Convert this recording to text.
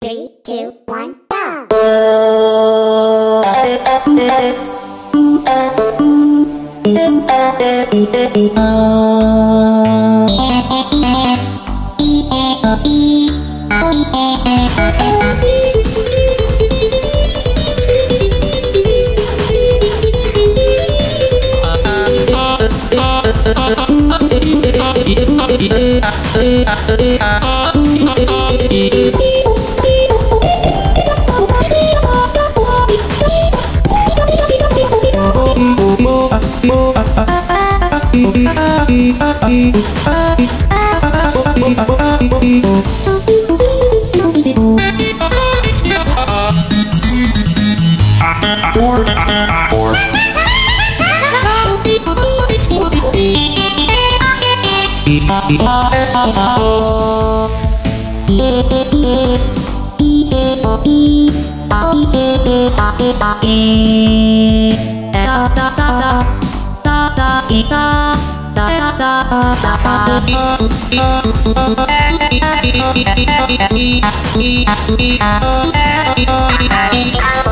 Three, two, one, go! Ah, ah, ah, ah, E Thank you.